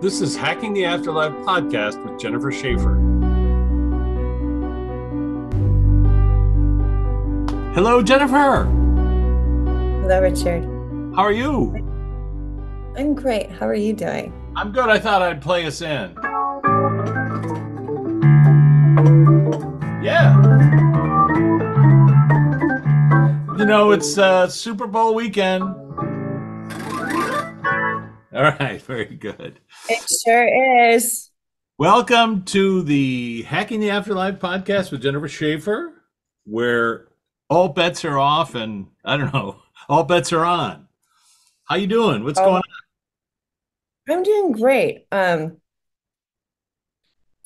This is Hacking the Afterlife podcast with Jennifer Shaffer. Hello, Jennifer. Hello, Richard. How are you? I'm great. How are you doing? I'm good. I thought I'd play us in. Yeah. You know, it's uh, Super Bowl weekend. All right, very good. It sure is. Welcome to the Hacking the Afterlife podcast with Jennifer Shaffer, where all bets are off and I don't know, all bets are on. How you doing? What's Oh, going on? I'm doing great. Um,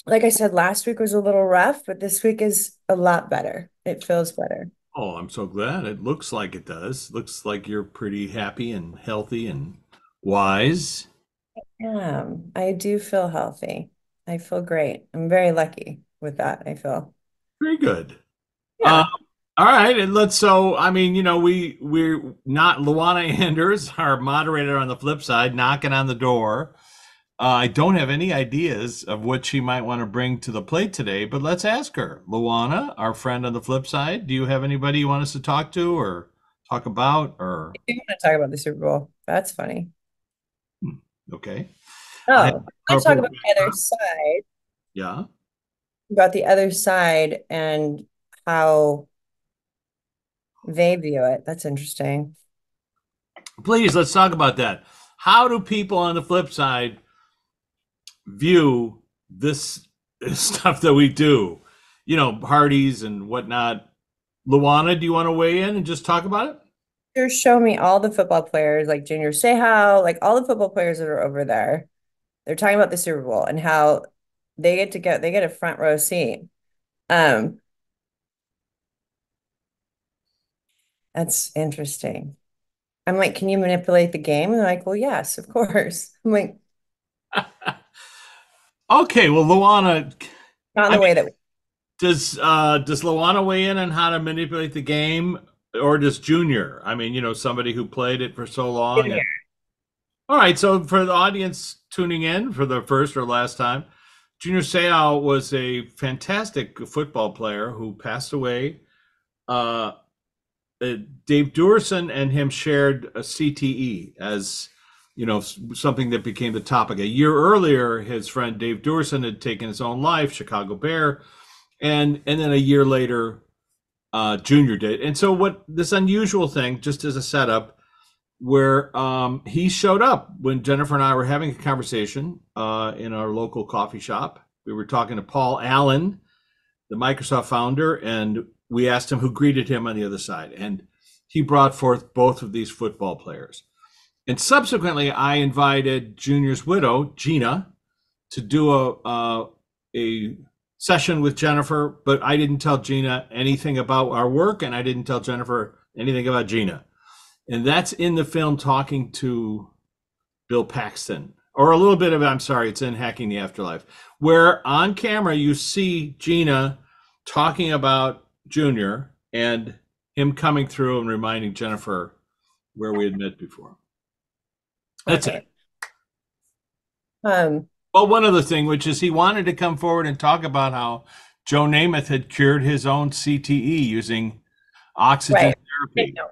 like I said, last week was a little rough, but this week is a lot better. It feels better. Oh, I'm so glad. It looks like it does. Looks like you're pretty happy and healthy and wise. Um, I do feel healthy. I feel great. I'm very lucky with that, I feel. Very good. Yeah. Um, all right, and let's. So, I mean, you know, we we're not Luana Anders, our moderator on the flip side, knocking on the door. Uh, I don't have any ideas of what she might want to bring to the plate today, but let's ask her. Luana, our friend on the flip side, do you have anybody you want us to talk to or talk about? Or I do want to talk about the Super Bowl. That's funny. Okay, Oh, let's talk about the other side, yeah. about the other side and how they view it. That's interesting. Please, let's talk about that. How do people on the flip side view this stuff that we do? You know, parties and whatnot. Luana, do you want to weigh in and just talk about it? Show me all the football players, like Junior Seau, like all the football players that are over there. They're talking about the Super Bowl and how they get to get they get a front row seat. Um, that's interesting. I'm like, can you manipulate the game? And they're like, well, yes, of course. I'm like, Okay, well, Luana, not in I the way that does uh, does Luana weigh in on how to manipulate the game, or just Junior? I mean, you know, somebody who played it for so long. Junior. All right, so for the audience tuning in for the first or last time, Junior Seau was a fantastic football player who passed away. Uh, uh, Dave Duerson and him shared a CTE as you know something that became the topic. A year earlier, his friend Dave Duerson had taken his own life, Chicago Bear, and and then a year later, uh, Junior did. And so, what this unusual thing, just as a setup, where um, he showed up when Jennifer and I were having a conversation uh, in our local coffee shop. We were talking to Paul Allen, the Microsoft founder, and we asked him who greeted him on the other side. And he brought forth both of these football players. And subsequently, I invited Junior's widow, Gina, to do a, uh, a session with Jennifer, but I didn't tell Gina anything about our work, and I didn't tell Jennifer anything about Gina and that's in the film talking to Bill Paxton, or a little bit of. I'm sorry, it's in Hacking the Afterlife, where on camera you see Gina talking about Junior and him coming through and reminding Jennifer where we had met before. That's Okay. it. um Well, one other thing, which is he wanted to come forward and talk about how Joe Namath had cured his own CTE using oxygen Right. therapy. no.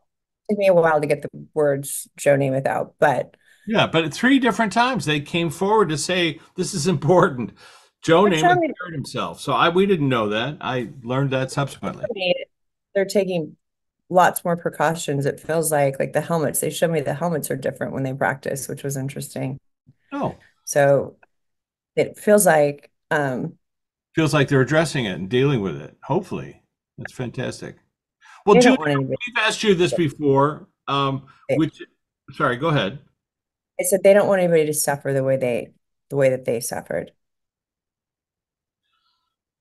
Took me a while to get the words Joe Namath out, but Yeah, but at three different times they came forward to say this is important. Joe Namath cured himself, so I we didn't know that. I learned that subsequently. they're taking lots more precautions. It feels like like the helmets. They showed me the helmets are different when they practice, which was interesting. Oh, So it feels like um feels like they're addressing it and dealing with it. Hopefully, that's fantastic. Well, they Julie, don't want anybody. we've asked you this before. Um, which, sorry, go ahead. I said they don't want anybody to suffer the way they the way that they suffered.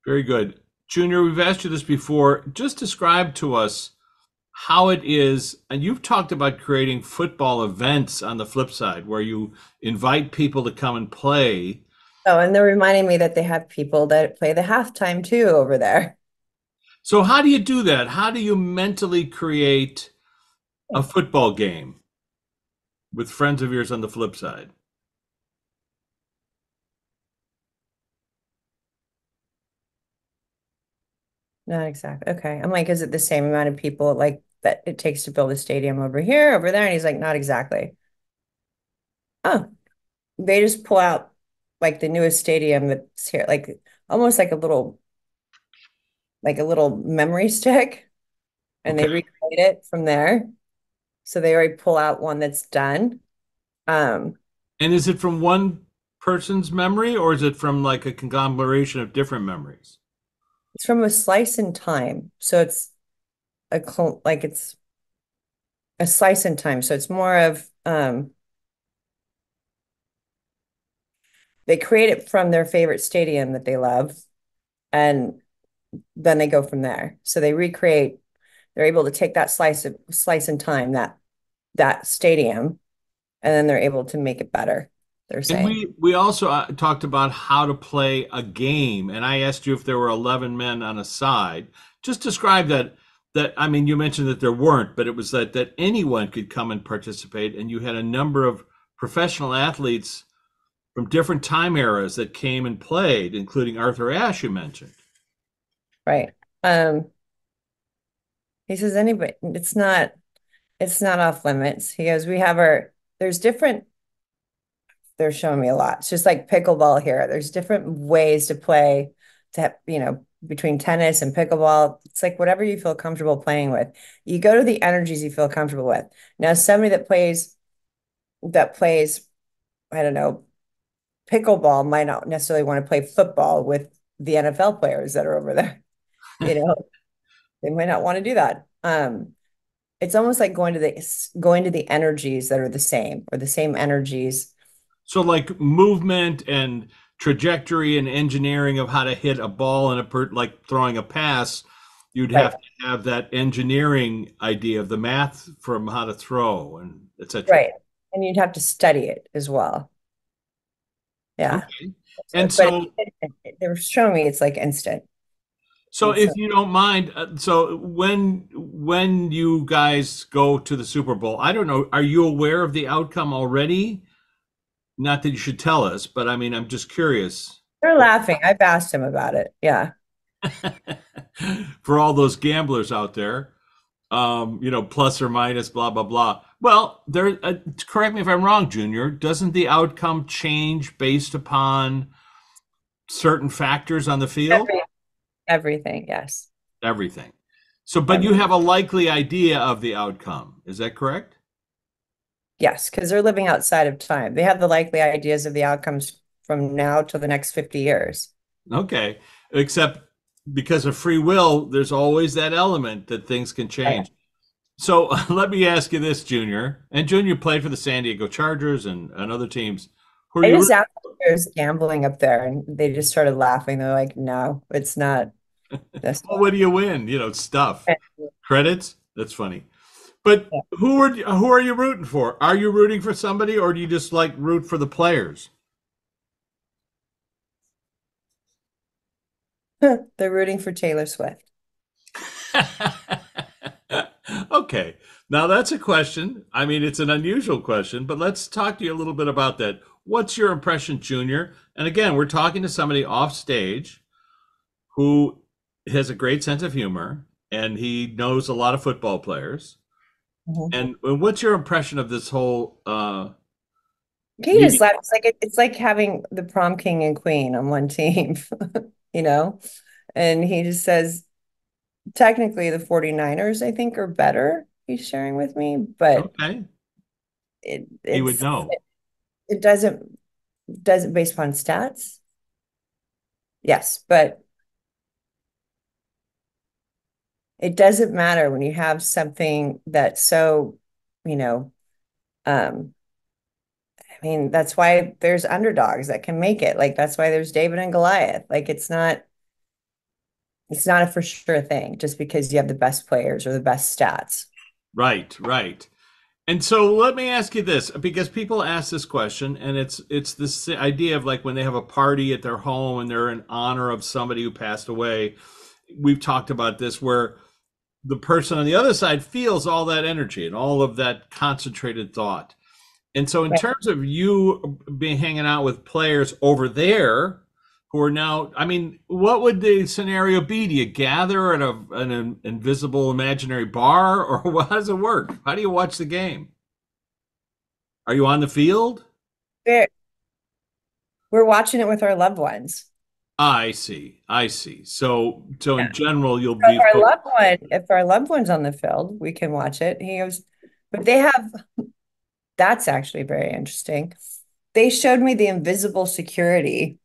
Very good, Junior. We've asked you this before. Just describe to us how it is, and you've talked about creating football events on the flip side, where you invite people to come and play. Oh, and they're reminding me that they have people that play the halftime too over there. So how do you do that? How do you mentally create a football game? with friends of yours on the flip side? Not exactly. Okay. I'm like, is it the same amount of people like that it takes to build a stadium over here, over there? And he's like, not exactly. Oh, they just pull out like the newest stadium that's here, like almost like a little, like a little memory stick, and they Okay. recreate it from there. So they already pull out one that's done. Um, And is it from one person's memory or is it from like a conglomeration of different memories? it's from a slice in time. So it's a like it's a slice in time. So it's more of um they create it from their favorite stadium that they love and then they go from there. So they recreate, they're able to take that slice of slice in time, that that stadium, and then they're able to make it better. They're And saying. we we also uh, talked about how to play a game, and I asked you if there were 11 men on a side. Just describe that that I mean, you mentioned that there weren't, but it was that that anyone could come and participate, and you had a number of professional athletes from different time eras that came and played, including Arthur Ashe, you mentioned. Right. Um, he says anybody, it's not, it's not off limits. He goes, we have our, there's different, they're showing me a lot. It's just like pickleball here. There's different ways to play to you know, between tennis and pickleball. It's like whatever you feel comfortable playing with. You go to the energies you feel comfortable with. Now, somebody that plays, that plays, I don't know, pickleball might not necessarily want to play football with the NFL players that are over there. You know, they might not want to do that. Um, it's almost like going to the going to the energies that are the same or the same energies. So, like movement and trajectory and engineering of how to hit a ball and a per, like throwing a pass, you'd Right. have to have that engineering idea of the math from how to throw and etc. Right. And you'd have to study it as well. Yeah. Okay. And But so, it- it- they were showing me it's like instant. so if you don't mind, uh, so when when you guys go to the Super Bowl, I don't know, are you aware of the outcome already? Not that you should tell us, but I mean, I'm just curious. They're laughing. I've asked him about it. Yeah. for all those gamblers out there, um, you know, plus or minus, blah blah blah. Well, there. Uh, correct me if I'm wrong, Junior. Doesn't the outcome change based upon certain factors on the field? Every- everything. Yes. Everything. So, but you have a likely idea of the outcome. Is that correct? Yes, because they're living outside of time. They have the likely ideas of the outcomes from now to the next 50 years. Okay. Except because of free will, there's always that element that things can change. So let me ask you this, Junior. And Junior played for the San Diego Chargers and, and other teams. Who are I you? just asked if there's gambling up there and they just started laughing. They're like, no, it's not. That's Well, what do you win? You know, stuff, credits. That's funny. But Yeah. who are who are you rooting for? Are you rooting for somebody, or do you just like root for the players? They're rooting for Taylor Swift. Okay, now that's a question. I mean, it's an unusual question, but let's talk to you a little bit about that. What's your impression, Junior? And again, we're talking to somebody off stage who has a great sense of humor and he knows a lot of football players. Mhm. And, and what's your impression of this whole? Uh, just laughs. It's like it's like having the prom king and queen on one team, you know? And he just says, technically the 49ers, I think, are better. He's sharing with me, but okay, it he would know. it doesn't doesn't based upon stats. Yes, but it doesn't matter when you have something that's so, you know, um, I mean, that's why there's underdogs that can make it. Like that's why there's David and Goliath. Like it's not it's not a for sure thing just because you have the best players or the best stats. Right, right. And so let me ask you this, because people ask this question, and it's it's this idea of like when they have a party at their home and they're in honor of somebody who passed away. We've talked about this where the person on the other side feels all that energy and all of that concentrated thought. And so, in Right. terms of you being hanging out with players over there who are now, I mean, what would the scenario be? Do you gather at a, an invisible imaginary bar, or how does it work? How do you watch the game? Are you on the field? We're, we're watching it with our loved ones. I see. I see. So, so Yeah. in general, you'll So be. If our loved one, if our loved one's on the field, we can watch it. He goes, but they have, that's actually very interesting. They showed me the invisible security.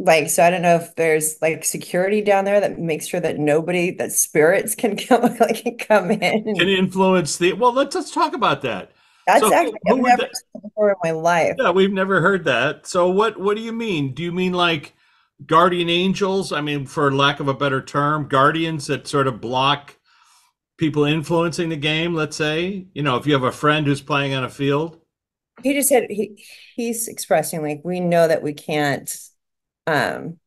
Like, so I don't know if there's like security down there that makes sure that nobody, that spirits can come, like can come in. Can influence the. Well, let's let's talk about that. That's so actually, I've never that- before in my life. Yeah, we've never heard that. So what what do you mean? Do you mean like guardian angels? I mean, for lack of a better term, guardians that sort of block people influencing the game, let's say? You know, if you have a friend who's playing on a field. He just said he he's expressing like we know that we can't um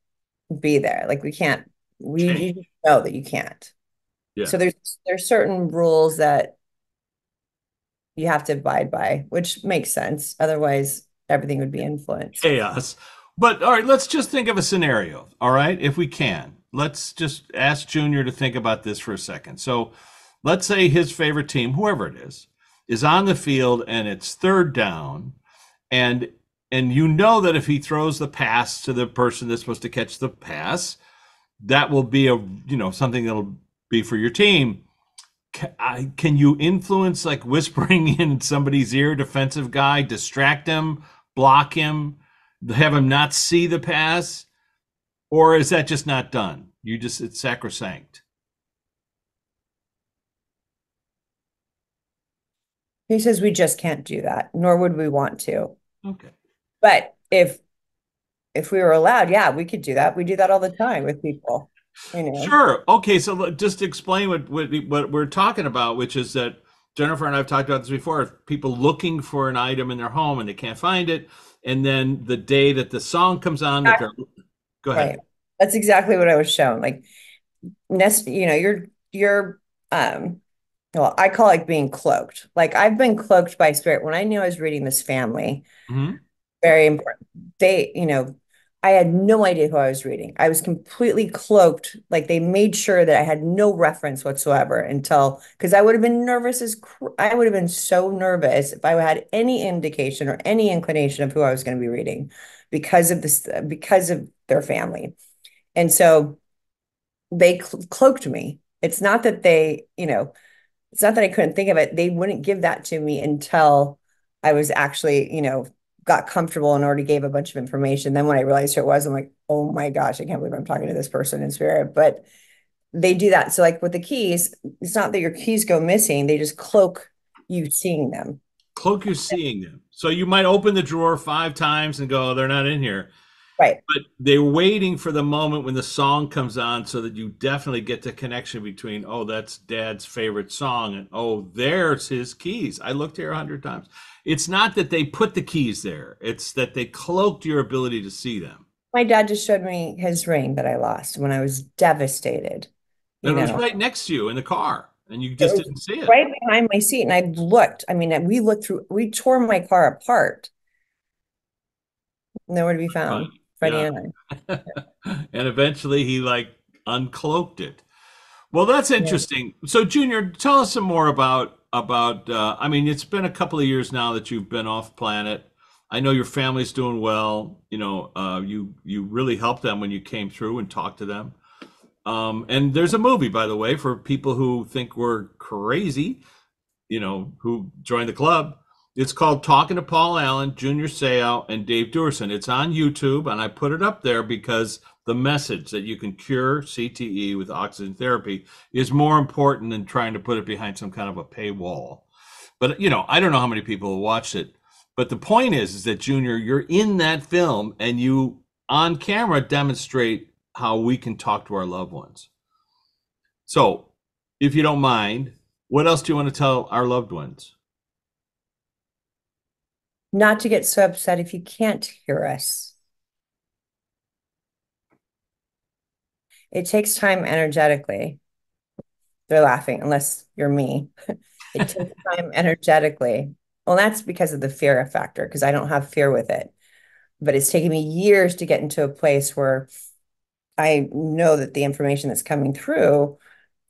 be there. Like we can't we you know that you can't. Yeah. So there's there's certain rules that you have to abide by, which makes sense. Otherwise, everything would be influenced. chaos. But all right, let's just think of a scenario. All right, if we can, let's just ask Junior to think about this for a second. So, let's say his favorite team, whoever it is, is on the field and it's third down, and and you know that if he throws the pass to the person that's supposed to catch the pass, that will be a you know something that'll be for your team. Can, I, can you influence like whispering in somebody's ear, defensive guy, distract him, block him? have him not see the pass or is that just not done you just it's sacrosanct He says we just can't do that, nor would we want to. okay But if if we were allowed, yeah, we could do that. We do that all the time with people. You know. sure okay so just explain what, what what we're talking about which is that jennifer and i've talked about this before people looking for an item in their home and they can't find it and then the day that the song comes on that they're go ahead Right. That's exactly what I was shown. Like, nest, you know, you're you're um well, I call it being cloaked. Like I've been cloaked by spirit. When I knew I was reading this family, Mhm. Very important. They, you know, I had no idea who I was reading. I was completely cloaked. Like they made sure that I had no reference whatsoever until because I would have been nervous as cr- I would have been so nervous if I had any indication or any inclination of who I was going to be reading because of this because of their family. And so they cl- cloaked me. It's not that they, you know, it's not that I couldn't think of it. They wouldn't give that to me until I was actually, you know, got comfortable and already gave a bunch of information. Then when I realized who it was, I'm like, oh my gosh, I can't believe I'm talking to this person in spirit. But they do that. So, like with the keys, it's not that your keys go missing, they just cloak you seeing them. cloak you seeing them so you might open the drawer five times and go oh, they're not in here Right. but they're waiting for the moment when the song comes on so that you definitely get the connection between oh that's dad's favorite song and oh there's his keys i looked here a hundred times it's not that they put the keys there it's that they cloaked your ability to see them My dad just showed me his ring that I lost when I was devastated. And it was right next to you in the car and you just didn't see it right behind my seat. And I looked, I mean, we looked through, we tore my car apart. Nowhere to be found. Freddie Yeah. and eventually he like uncloaked it. Well, that's interesting. So, Junior, tell us some more about about. Uh, I mean, it's been a couple of years now that you've been off planet. I know your family's doing well. You know, uh, you you really helped them when you came through and talked to them. Um, and there's a movie, by the way, for people who think we're crazy. You know, who joined the club. It's called Talking to Paul Allen, Junior Seau, and Dave Duerson. It's on YouTube, and I put it up there because the message that you can cure CTE with oxygen therapy is more important than trying to put it behind some kind of a paywall. But you know, I don't know how many people have watched it. But the point is, is that Junior, you're in that film, and you on camera demonstrate how we can talk to our loved ones. So, if you don't mind, what else do you want to tell our loved ones? Not to get so upset if you can't hear us. It takes time energetically. They're laughing, unless you're me. It takes time energetically. Well, that's because of the fear factor, because I don't have fear with it. But it's taken me years to get into a place where I know that the information that's coming through,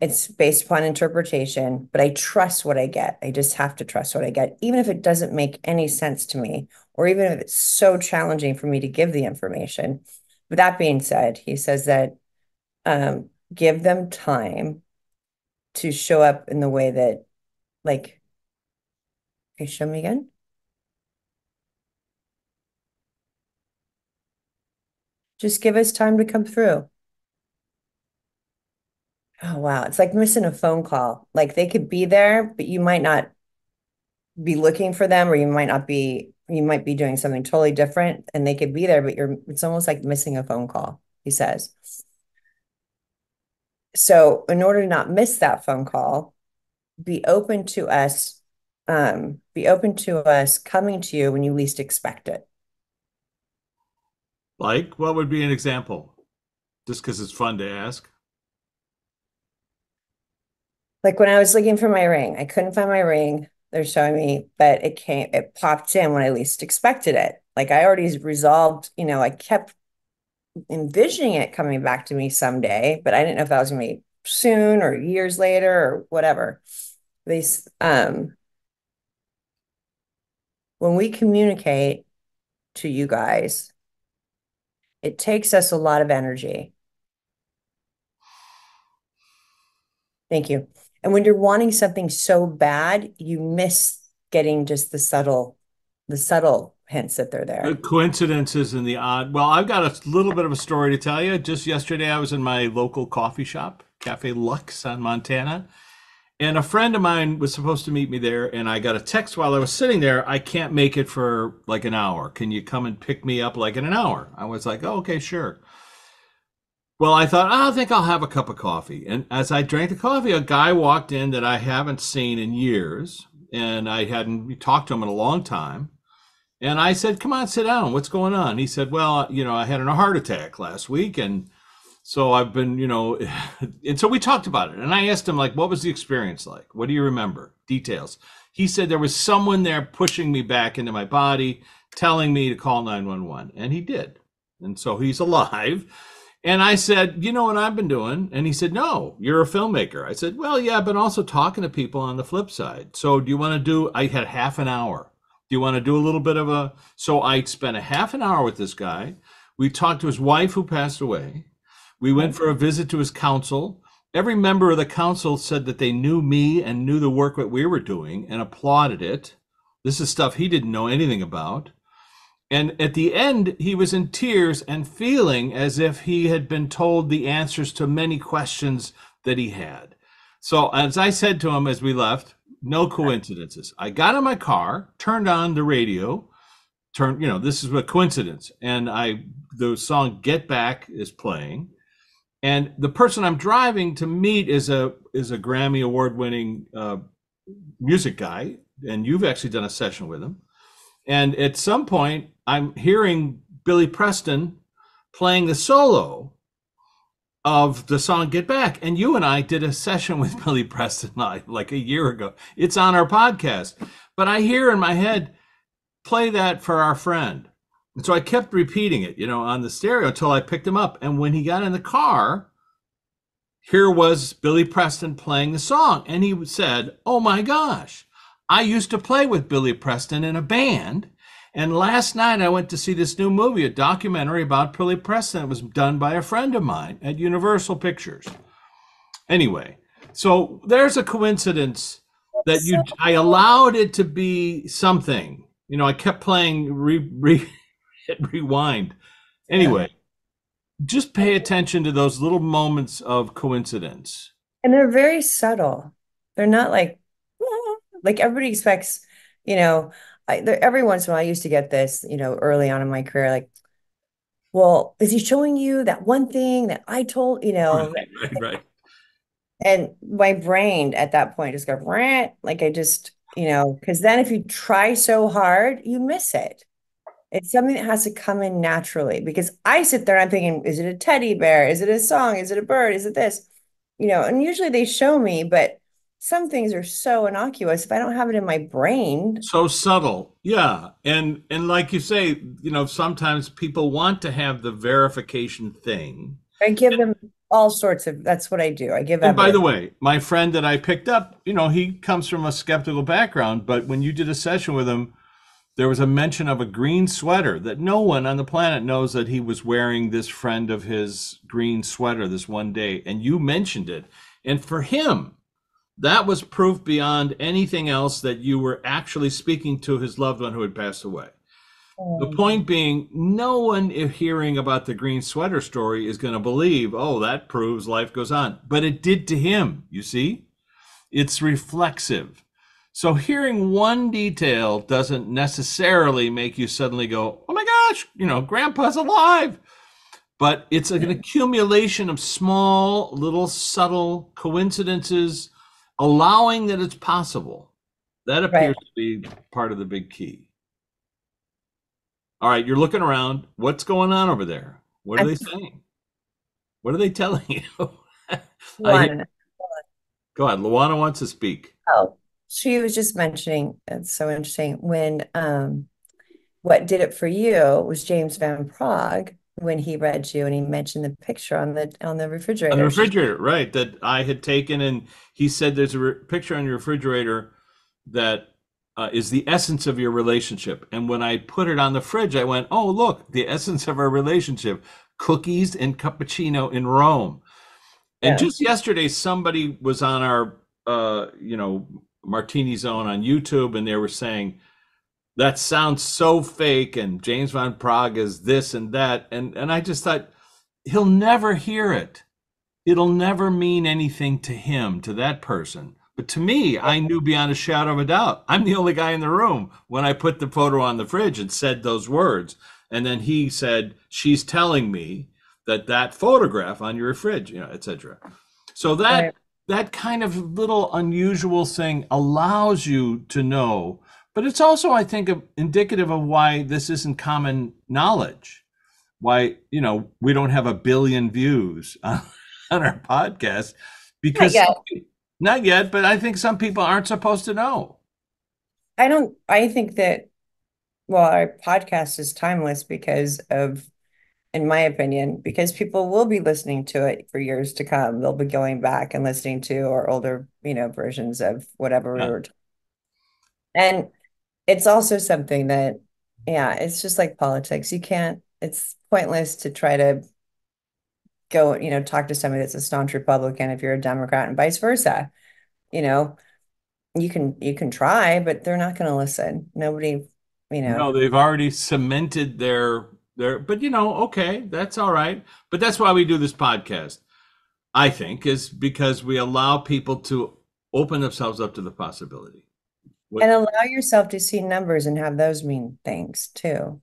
it's based upon interpretation, but I trust what I get. I just have to trust what I get, even if it doesn't make any sense to me, or even if it's so challenging for me to give the information. With that being said, he says that um, give them time to show up in the way that, like, okay, show me again. Just give us time to come through. Oh, wow. It's like missing a phone call. Like they could be there, but you might not be looking for them, or you might not be, you might be doing something totally different and they could be there, but you're, it's almost like missing a phone call, he says. So, in order to not miss that phone call, be open to us, um, be open to us coming to you when you least expect it. Like, what would be an example? Just because it's fun to ask. Like when I was looking for my ring, I couldn't find my ring. They're showing me, but it came, it popped in when I least expected it. Like I already resolved, you know, I kept envisioning it coming back to me someday, but I didn't know if that was gonna be soon or years later or whatever. They, um, when we communicate to you guys, it takes us a lot of energy. Thank you. And when you're wanting something so bad, you miss getting just the subtle, the subtle hints that they're there. The coincidences and the odd. Well, I've got a little bit of a story to tell you. Just yesterday, I was in my local coffee shop, Cafe Lux on Montana. And a friend of mine was supposed to meet me there, and I got a text while I was sitting there. I can't make it for like an hour. Can you come and pick me up like in an hour? I was like, oh, okay, sure. Well, I thought, oh, I think I'll have a cup of coffee. And as I drank the coffee, a guy walked in that I haven't seen in years, and I hadn't talked to him in a long time. And I said, come on, sit down. What's going on? He said, well, you know, I had a heart attack last week, and so I've been, you know, and so we talked about it. And I asked him, like, what was the experience like? What do you remember? Details. He said there was someone there pushing me back into my body, telling me to call 911. And he did. And so he's alive. And I said, You know what I've been doing? And he said, No, you're a filmmaker. I said, Well, yeah, but also talking to people on the flip side. So do you want to do? I had half an hour. Do you want to do a little bit of a? So I spent a half an hour with this guy. We talked to his wife who passed away. We went for a visit to his council. Every member of the council said that they knew me and knew the work that we were doing and applauded it. This is stuff he didn't know anything about. And at the end, he was in tears and feeling as if he had been told the answers to many questions that he had. So, as I said to him as we left, no coincidences. I got in my car, turned on the radio, turned, you know, this is a coincidence. And I, the song Get Back is playing. And the person I'm driving to meet is a is a Grammy award winning uh, music guy, and you've actually done a session with him. And at some point, I'm hearing Billy Preston playing the solo of the song Get Back. And you and I did a session with Billy Preston like a year ago. It's on our podcast. But I hear in my head, play that for our friend. And so I kept repeating it, you know, on the stereo until I picked him up. And when he got in the car, here was Billy Preston playing the song. And he said, Oh my gosh, I used to play with Billy Preston in a band. And last night I went to see this new movie, a documentary about Billy Preston. It was done by a friend of mine at Universal Pictures. Anyway, so there's a coincidence that you I allowed it to be something. You know, I kept playing re, re, rewind. Anyway, just pay attention to those little moments of coincidence. And they're very subtle. They're not like like everybody expects, you know, I, there, every once in a while I used to get this, you know, early on in my career, like, well, is he showing you that one thing that I told, you know, right, right, right. And my brain at that point just go rant, like I just, you know, because then if you try so hard, you miss it. It's something that has to come in naturally because I sit there and I'm thinking, is it a teddy bear? Is it a song? Is it a bird? Is it this? You know, and usually they show me, but some things are so innocuous. If I don't have it in my brain, so subtle yeah and and like you say you know sometimes people want to have the verification thing I give them all sorts of, that's what I do. I give and by the way my friend that i picked up you know he comes from a skeptical background but when you did a session with him there was a mention of a green sweater that no one on the planet knows that he was wearing this friend of his green sweater this one day and you mentioned it and for him that was proof beyond anything else that you were actually speaking to his loved one who had passed away The Um, point being, no one hearing about the green sweater story is going to believe, oh, that proves life goes on. But it did to him, you see? It's reflexive. So hearing one detail doesn't necessarily make you suddenly go, oh my gosh, you know, grandpa's alive. But it's an accumulation of small, little, subtle coincidences, allowing that it's possible. That Right. appears to be part of the big key. All right, you're looking around. What's going on over there? What are I'm they saying? What are they telling you? One. go ahead. Luana wants to speak. Oh, she was just mentioning, it's so interesting, when um what did it for you was James Van Praagh when he read you and he mentioned the picture on the on the On the refrigerator. Refrigerator, right, that I had taken, and he said there's a re- picture on your refrigerator that uh, is the essence of your relationship. And when I put it on the fridge, I went, oh, look, the essence of our relationship cookies and cappuccino in Rome. And yeah. just yesterday, somebody was on our, uh, you know, Martini Zone on YouTube, and they were saying, that sounds so fake, and James Van Praagh is this and that. And, and I just thought, he'll never hear it. It'll never mean anything to him, to that person. But to me, I knew beyond a shadow of a doubt. I'm the only guy in the room when I put the photo on the fridge and said those words. And then he said, She's telling me that that photograph on your fridge, you know, etc. So that Right. that kind of little unusual thing allows you to know, but it's also, I think, indicative of why this isn't common knowledge. Why, you know, we don't have a billion views on, on our podcast Not because yet. not yet, but I think some people aren't supposed to know. I don't, I think that, well, our podcast is timeless because of, in my opinion, because people will be listening to it for years to come. They'll be going back and listening to our older, you know, versions of whatever we Yeah. were. And it's also something that, yeah, it's just like politics. You can't, it's pointless to try to go, you know, talk to somebody that's a staunch Republican if you're a Democrat and vice versa. You know, you can you can try, but they're not going to listen. Nobody, you know No, they've already cemented their their but you know, okay, that's all right. But that's why we do this podcast, I think, is because we allow people to open themselves up to the possibility. What and allow yourself to see numbers and have those mean things too.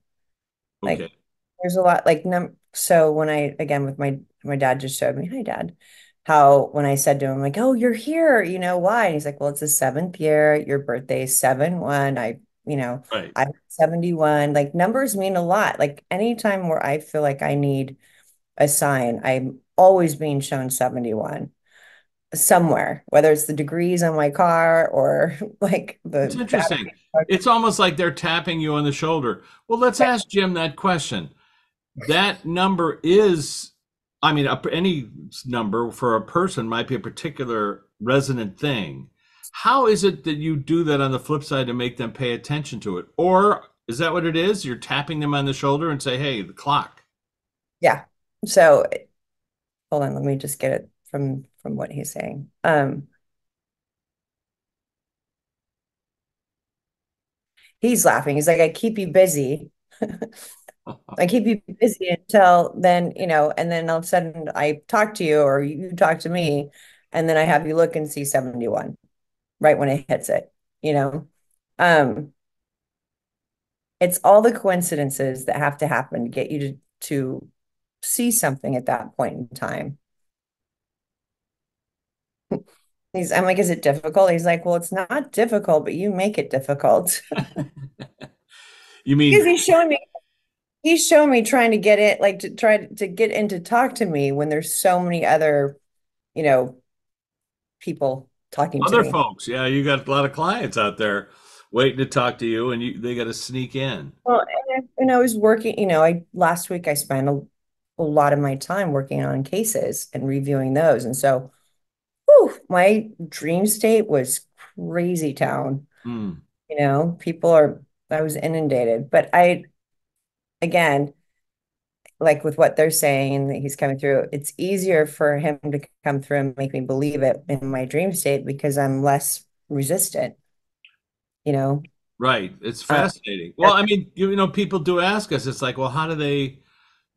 Like okay. there's a lot like num so when I again with my my dad just showed me, hi dad, how when I said to him like, "Oh, you're here, you know why?" And he's like, "Well, it's the seventh year. Your birthday is seven one. I, you know, Right. I'm 71." Like numbers mean a lot. Like anytime where I feel like I need a sign, I'm always being shown 71 somewhere, whether it's the degrees on my car or like the. It's interesting. battery. It's almost like they're tapping you on the shoulder. Well, let's ask Jim that question. That number is, I mean, a- any number for a person might be a particular resonant thing. How is it that you do that on the flip side to make them pay attention to it? Or is that what it is? You're tapping them on the shoulder and say, hey, the clock. Yeah. So hold on, let me just get it from from what he's saying. Um, he's laughing. He's like, I keep you busy. I keep you busy until then, you know, and then all of a sudden I talk to you or you talk to me, and then I have you look and see 71 right when it hits it, you know. Um, it's all the coincidences that have to happen to get you to to see something at that point in time. He's, I'm like, is it difficult? He's like, well, it's not difficult, but you make it difficult. You mean? Because he's showing me, he's showing me trying to get it, like to try to get in to talk to me when there's so many other, you know, people talking to Other folks, yeah, you got a lot of clients out there waiting to talk to you, and you they got to sneak in. Well, and I, and I was working, you know, I last week I spent a, a lot of my time working on cases and reviewing those. And so, my dream state was crazy town. Hmm. You know, people are, I was inundated. But I, again, like with what they're saying that he's coming through, it's easier for him to come through and make me believe it in my dream state because I'm less resistant, you know. Right. It's Uh, fascinating. Well, I mean, you know, people do ask us, it's like, well, how do they,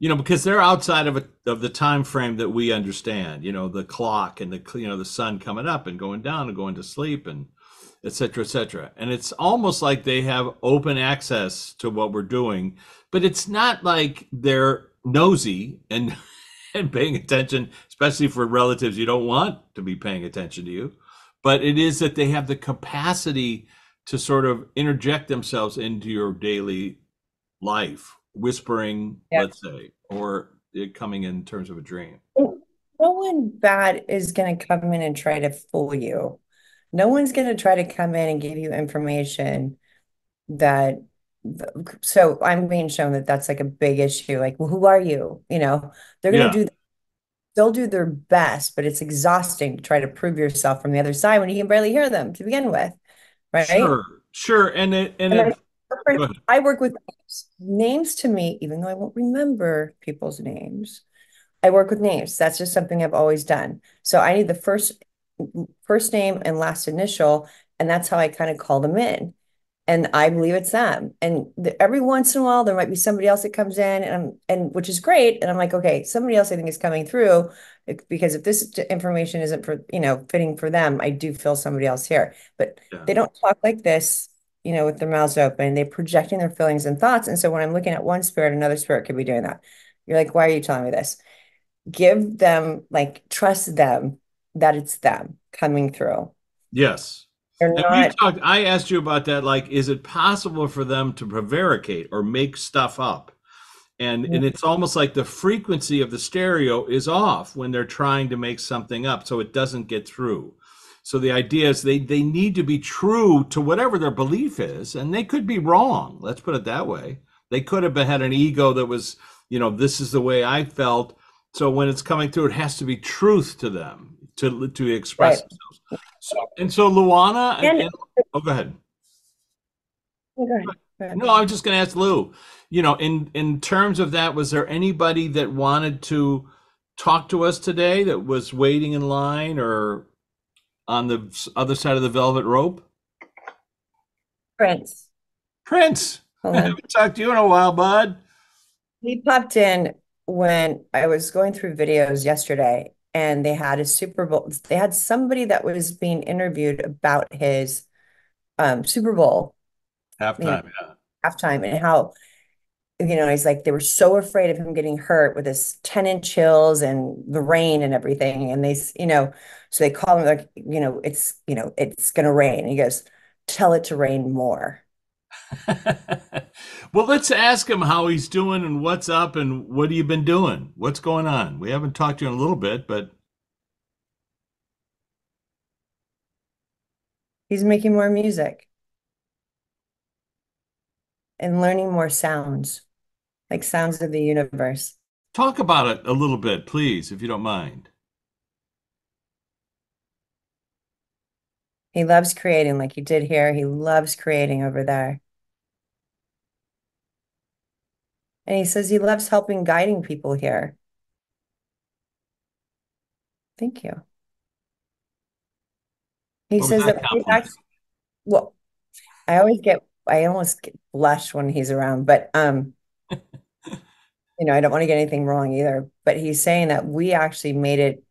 you know, because they're outside of a, of the time frame that we understand, you know, the clock and the, you know, the sun coming up and going down and going to sleep and et cetera, et cetera. And it's almost like they have open access to what we're doing, but it's not like they're nosy and and paying attention, especially for relatives you don't want to be paying attention to you. But it is that they have the capacity to sort of interject themselves into your daily life, whispering, yeah. let's say, or it coming in terms of a dream. No one bad is going to come in and try to fool you. No one's going to try to come in and give you information that so I'm being shown that that's like a big issue. Like, well, who are you? You know, they're going Yeah, to do they'll do their best, but it's exhausting to try to prove yourself from the other side when you can barely hear them to begin with, right? sure, sure. And it and And it I work with names. Names to me, even though I won't remember people's names, I work with names. That's just something I've always done. So I need the first first name and last initial, and that's how I kind of call them in. And I believe it's them. And the, every once in a while, there might be somebody else that comes in, and I'm, and which is great. And I'm like, okay, somebody else I think is coming through eh, because if this information isn't for, you know, fitting for them, I do feel somebody else here. But Yeah. they don't talk like this, you know, with their mouths open. They're projecting their feelings and thoughts. And so when I'm looking at one spirit, another spirit could be doing that. You're like, why are you telling me this? Give them, like, trust them that it's them coming through. Yes. They're not, talked, I asked you about that, like, is it possible for them to prevaricate or make stuff up? And and it's almost like the frequency of the stereo is off when they're trying to make something up, so it doesn't get through. So the idea is they they need to be true to whatever their belief is, and they could be wrong. Let's put it that way. They could have had an ego that was, you know, this is the way I felt. So when it's coming through, it has to be truth to them to to express right. themselves. So and so Luana, and, And oh, and- oh, go ahead. go ahead. Go ahead. No, I'm just going to ask Lou. You know, in in terms of that, was there anybody that wanted to talk to us today that was waiting in line or on the s- other side of the velvet rope? Prince, Prince, hold I on. haven't talked to you in a while, bud. He popped in when I was going through videos yesterday, and they had a Super Bowl. They had somebody that was being interviewed about his um, Super Bowl, Halftime, yeah. halftime, and how, you know, he's like they were so afraid of him getting hurt with his 10 inch hills and the rain and everything. And they, you know, so they call him like, you know, it's, you know, it's gonna rain. And he goes, tell it to rain more. well, let's ask him how he's doing and what's up and what have you been doing? What's going on? We haven't talked to you in a little bit, but He's making more music and learning more sounds, like sounds of the universe. talk about it a little bit, please, if you don't mind. He loves creating, like he did here. He loves creating over there. And he says he loves helping guiding people here. Thank you. He says that that we compliment? act- well, I always get I almost get blush when he's around, but um, you know, I don't want to get anything wrong either. But he's saying that we actually made it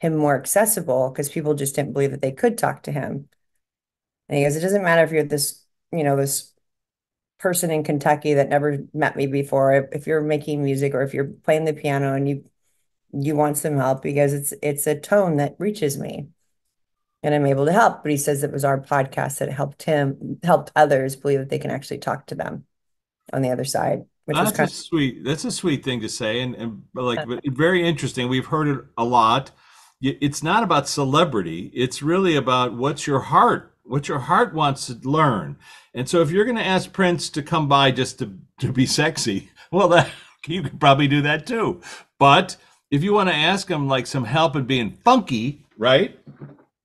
him more accessible because people just didn't believe that they could talk to him. And he goes, it doesn't matter if you're this, you know, this person in Kentucky that never met me before, if, if you're making music or if you're playing the piano and you you want some help because it's it's a tone that reaches me and I'm able to help. But he says it was our podcast that helped him, helped others believe that they can actually talk to them on the other side, which That's a kind sweet. That's a sweet thing to say, and and like but very interesting. We've heard it a lot. it's not about celebrity. It's really about what's your heart, what your heart wants to learn. And so if you're going to ask Prince to come by just to, to be sexy, well, that you could probably do that too. But if you want to ask him like some help in being funky, right?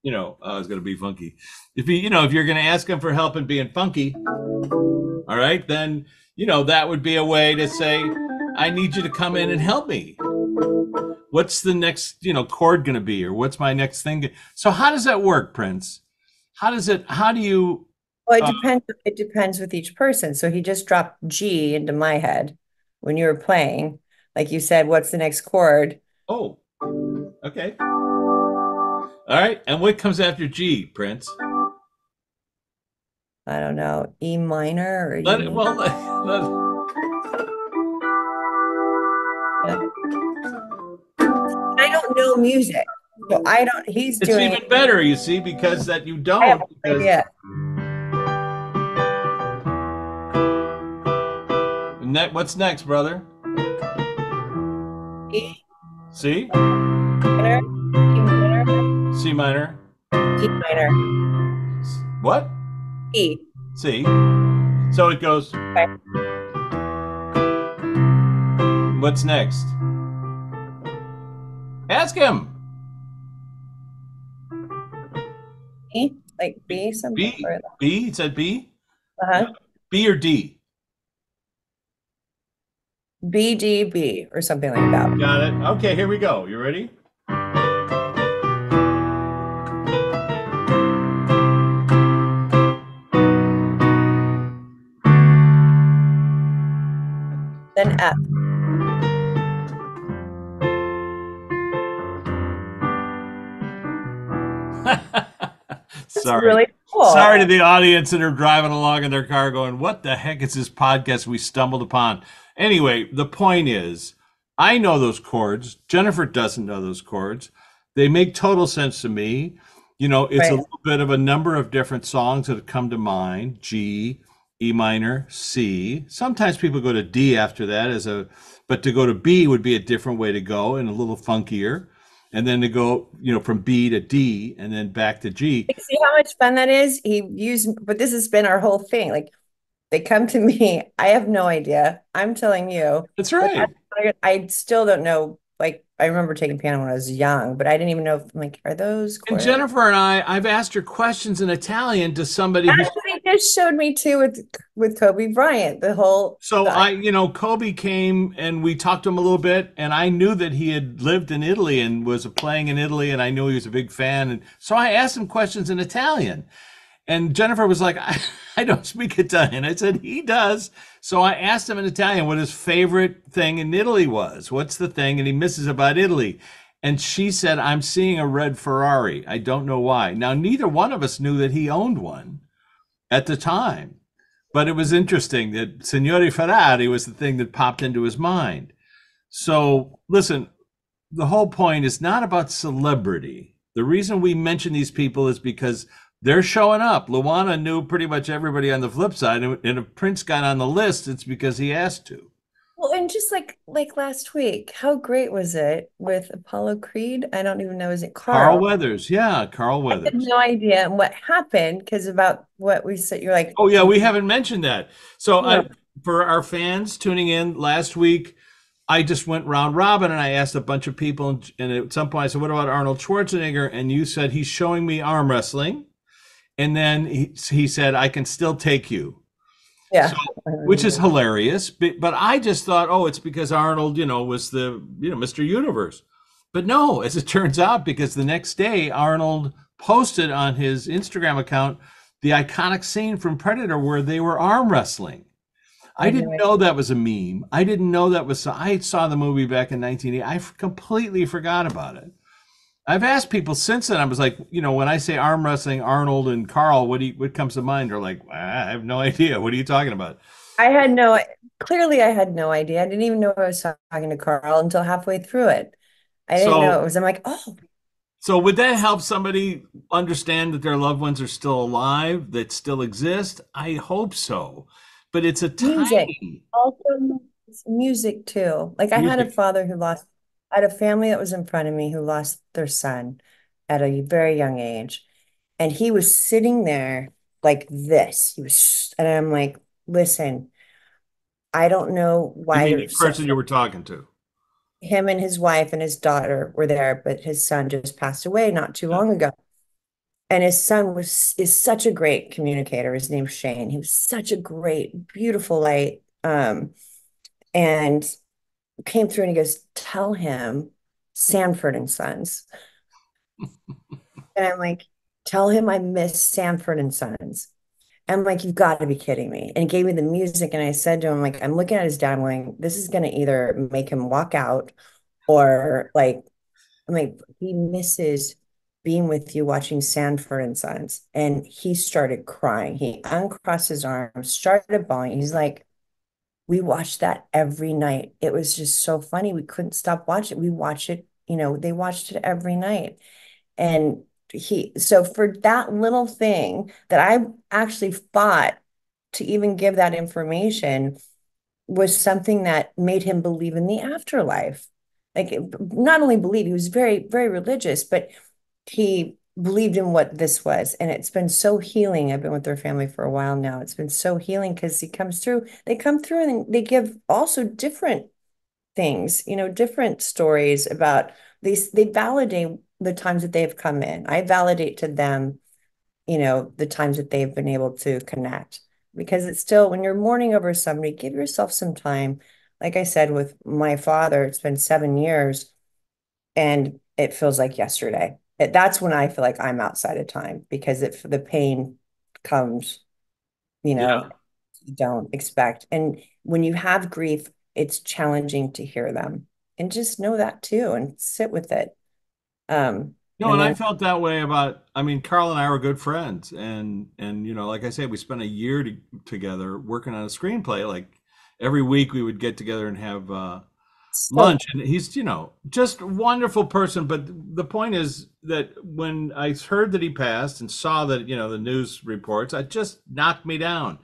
You know, oh, I was going to be funky. If you, you know, if you're going to ask him for help in being funky, all right, then, you know, that would be a way to say, I need you to come in and help me. What's the next, you know, chord going to be, or what's my next thing? So how does that work, Prince? How does it? How do you? Well, it uh, depends. It depends with each person. So he just dropped G into my head when you were playing. Like you said, what's the next chord? Oh, okay. All right. And what comes after G, Prince? I don't know. E minor or let it, well, let, let, I don't know music. So I don't he's it's doing even better, you see, because that you don't because, yeah. Ne- what's next, brother? E. C. Minor, e minor. C minor. D minor. What? E. C. So it goes. Okay. What's next? Ask him. B, like B something. B. B. He said B. Uh huh. B or D. BDB or something like that. Got it. Okay, here we go. You ready? Then F. Sorry. really cool. Sorry to the audience that are driving along in their car going, what the heck is this podcast we stumbled upon? Anyway, the point is, I know those chords. Jennifer doesn't know those chords. They make total sense to me. You know, it's right. a little bit of a number of different songs that have come to mind G, E minor, C. Sometimes people go to D after that as a, but to go to B would be a different way to go and a little funkier and then to go, you know, from B to D and then back to G. See how much fun that is? He used, but this has been our whole thing. Like they come to me, I have no idea. I'm telling you. That's right. I, I, still don't know. Like I remember taking piano when I was young, but I didn't even know if like are those. Chords? And Jennifer and I, I've asked her questions in Italian to somebody. That's what he just showed me too with with Kobe Bryant. The whole. So the, I, you know, Kobe came and we talked to him a little bit, and I knew that he had lived in Italy and was playing in Italy, and I knew he was a big fan, and so I asked him questions in Italian. And Jennifer was like, I, I don't speak Italian. I said, he does. So I asked him in Italian what his favorite thing in Italy was. What's the thing? And he misses about Italy. And she said, I'm seeing a red Ferrari. I don't know why. Now, neither one of us knew that he owned one at the time. But it was interesting that Signore Ferrari was the thing that popped into his mind. So, listen, the whole point is not about celebrity. The reason we mention these people is because they're showing up. Luana knew pretty much everybody on the flip side, and, if Prince got on the list, it's because he asked to. Well, and just like like last week, how great was it with Apollo Creed? I don't even know. Is it Carl? Carl Weathers? Yeah, Carl Weathers. I had no idea what happened because about what we said. You're like, oh yeah, we haven't mentioned that. So yeah. I, for our fans tuning in last week, I just went round robin and I asked a bunch of people, and at some point I said, "What about Arnold Schwarzenegger?" And you said he's showing me arm wrestling and then he, he said, "I can still take you." Yeah, so, which is hilarious. But, but I just thought, oh, it's because Arnold, you know, was the you know Mr. Universe. But no, as it turns out, because the next day Arnold posted on his Instagram account the iconic scene from Predator where they were arm wrestling. I didn't know that was a meme. I didn't know that was. I saw the movie back in 1980. I completely forgot about it. I've asked people since then. I was like, you know, when I say arm wrestling, Arnold and Carl, what do you, what comes to mind? They're like, ah, I have no idea. What are you talking about? I had no. Clearly, I had no idea. I didn't even know I was talking to Carl until halfway through it. I didn't so, know it was. I'm like, oh. So would that help somebody understand that their loved ones are still alive, that still exist? I hope so. But it's a music. Also, music too. Like music. I had a father who lost I had a family that was in front of me who lost their son at a very young age. And he was sitting there like this. He was, and I'm like, listen, I don't know why mean you're the so person you were talking to? him and his wife and his daughter were there, but his son just passed away not too long ago. And his son was is such a great communicator. His name's Shane. He was such a great, beautiful light. Um, and came through and he goes, tell him Sanford and Sons. And I'm like, tell him I miss Sanford and Sons. I'm like, you've got to be kidding me. And he gave me the music, and I said to him, like, I'm looking at his dad, going, this is gonna either make him walk out or like, I'm like, he misses being with you watching Sanford and Sons. And he started crying. He uncrossed his arms, started bawling. He's like, we watched that every night. It was just so funny. We couldn't stop watching. We watched it, you know, they watched it every night. And he, so for that little thing that I actually fought to even give that information was something that made him believe in the afterlife. Like, not only believe, he was very, very religious, but he believed in what this was. And it's been so healing. I've been with their family for a while now. It's been so healing because he comes through, they come through and they give also different things, you know, different stories about these, they validate the times that they've come in. I validate to them, you know, the times that they've been able to connect because it's still when you're mourning over somebody, give yourself some time. Like I said, with my father, it's been seven years and it feels like yesterday. That's when I feel like I'm outside of time because if the pain comes, you know, Yeah. you don't expect. And when you have grief, it's challenging to hear them. And just know that too and sit with it. Um, No, and and I felt that way about, I mean, Carl and I were good friends. And, and, you know, like I said, we spent a year to, together working on a screenplay. Like every week we would get together and have uh, lunch. And he's, you know, just a wonderful person. But the point is that when I heard that he passed and saw that, you know, the news reports, it just knocked me down.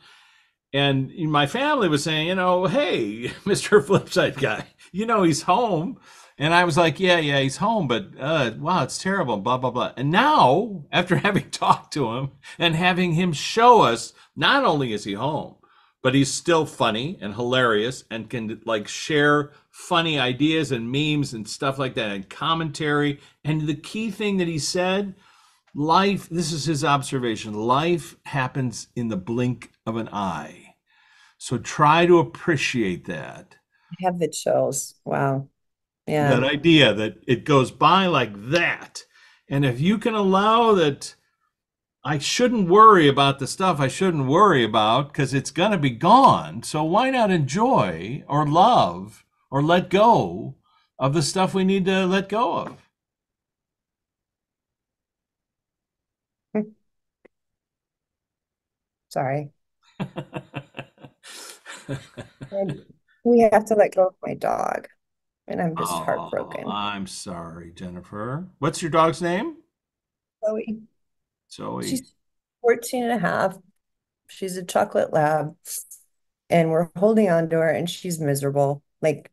And my family was saying, you know, hey, Mr. Flipside guy, you know, he's home. And I was like, yeah, yeah, he's home, but uh, wow, it's terrible, blah, blah, blah. And now, after having talked to him and having him show us, not only is he home, but he's still funny and hilarious and can like share funny ideas and memes and stuff like that and commentary. And the key thing that he said life, this is his observation life happens in the blink of an eye. So try to appreciate that. I have the chills. Wow. Yeah. That idea that it goes by like that. And if you can allow that, I shouldn't worry about the stuff I shouldn't worry about because it's going to be gone. So why not enjoy or love or let go of the stuff we need to let go of? Sorry. we have to let go of my dog. And I'm just Oh, heartbroken. I'm sorry, Jennifer. What's your dog's name? Chloe, Zoe. she's 14 and a half. She's a chocolate lab. And we're holding on to her and she's miserable. Like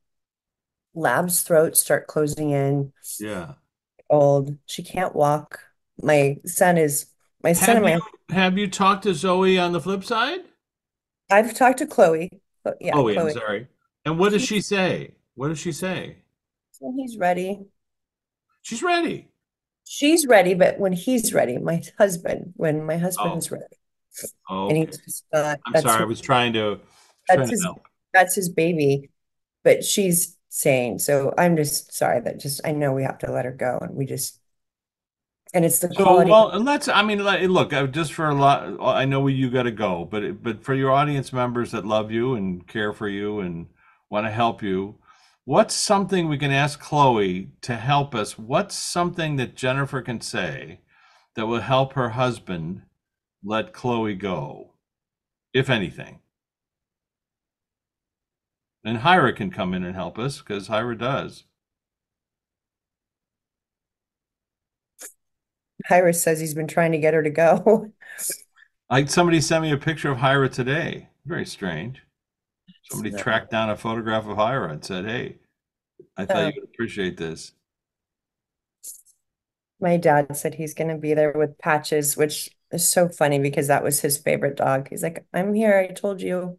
lab's throats start closing in, Yeah. old. She can't walk. My son is my son Have and you my have you talked to Zoe on the flip side? I've talked to Chloe. Chlo- Yeah, oh, Chloe, I'm sorry. And what does she say? What does she say? when he's ready. She's ready. She's ready, but when he's ready, my husband, when my Oh, husband's ready. And okay. he's just not, I'm sorry. I was trying to trying that's to his help. that's his baby. But she's saying, so I'm just sorry that just I know we have to let her go and we just and it's the So, quality. well, and let's, I mean, look, uh, just for a lot, I know you got to go, but but for your audience members that love you and care for you and want to help you, what's something we can ask Chloe to help us? What's something that Jennifer can say that will help her husband let Chloe go, if anything? And Hyra can come in and help us because Hyra does. Hyra says he's been trying to get her to go. Like somebody sent me a picture of Hyra today. Very strange. Somebody So, tracked down a photograph of Hira and said, "Hey, I thought um, Oh. you'd appreciate this. My dad said he's gonna be there with Patches, which is so funny because that was his favorite dog. He's like, I'm here, I told you.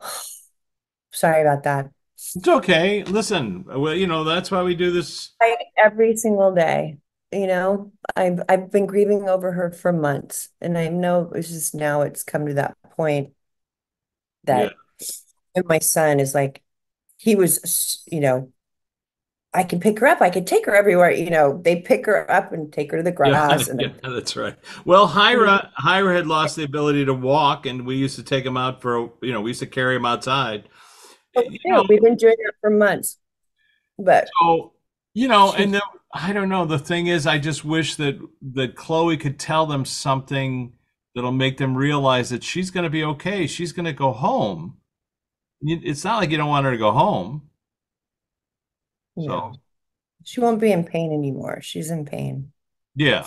Sorry about that. It's okay. Listen, well, you know, that's why we do this. Right, every single day. You know, I've I've been grieving over her for months, and I know it's just now it's come to that point that and my son is like, he was, you know, I can pick her up, I can take her everywhere. You know, they pick her up and take her to the Yeah, grass, and yeah, that's right. Well, Hyra, Hyra mm-hmm. had lost the ability to walk, and we used to take him out for, you know, we used to carry him outside. Oh, You know, we've been doing that for months, but so, you know, and then, I don't know. The thing is, I just wish that that Chloe could tell them something that'll make them realize that she's going to be okay. She's going to go home. It's not like you don't want her to go home. you So, she won't be in pain anymore. She's in pain. yeah.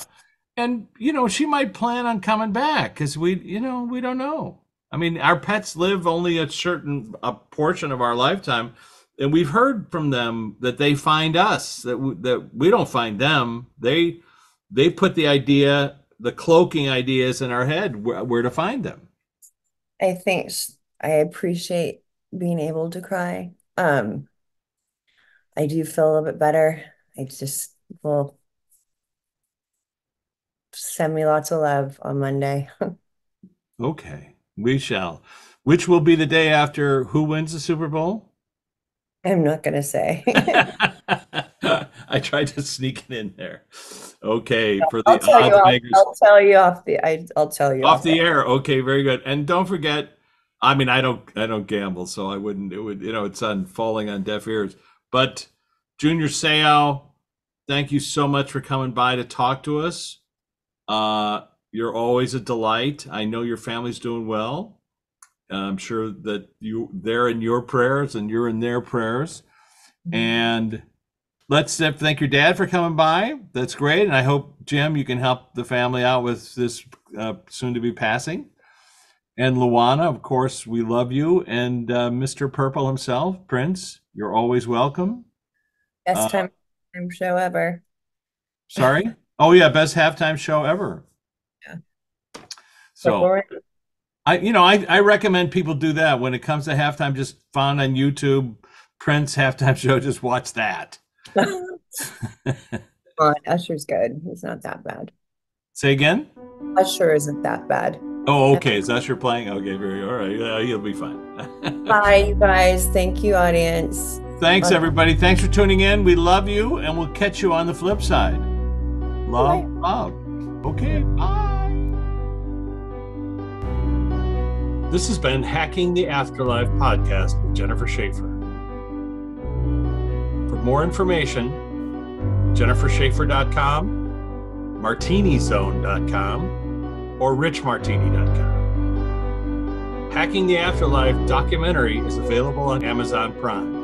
And, you know, she might plan on coming back because we, you know, we don't know. I mean, our pets live only a certain a portion of our lifetime, and we've heard from them that they find us that we, that we don't find them. They they put the idea, the cloaking ideas in our head where, where to find them. I think I appreciate being able to cry. Um, I do feel a little bit better. I just will send me lots of love on Monday. Okay, we shall. Which will be the day after who wins the Super Bowl? I'm not gonna say. I tried to sneak it in there. Okay, for the I'll tell you off. I'll tell you off the I, I'll tell you off the air. air. Okay very good. And don't forget i mean i don't i don't gamble so i wouldn't it would you know it's on falling on deaf ears. But junior seau thank you so much for coming by to talk to us. Uh you're always a delight. I know your family's doing well. I'm sure that you they're in your prayers and you're in their prayers. And let's uh, thank your dad for coming by. That's great. And I hope, Jim, you can help the family out with this uh, soon to be passing. And Luana, of course, we love you. And uh, Mr. Purple himself, Prince, you're always welcome. Best uh, time time show ever. Sorry? Oh, yeah, best halftime show ever. Yeah. So, I, you know, I, I recommend people do that when it comes to halftime. Just find on YouTube Prince halftime show. Just watch that. Come on, Usher's good. He's not that bad. Say again. Usher isn't that bad. Oh, okay. Is Usher playing? Okay, very all right. Yeah, you'll be fine. Bye, you guys. Thank you, audience. Thanks, Bye. everybody. Thanks for tuning in. We love you, and we'll catch you on the flip side. Love, Bye. love. Okay, bye. This has been Hacking the Afterlife podcast with Jennifer Shaffer. For more information, jennifershaffer.com, martinizone.com, or richmartini.com. Hacking the Afterlife documentary is available on Amazon Prime.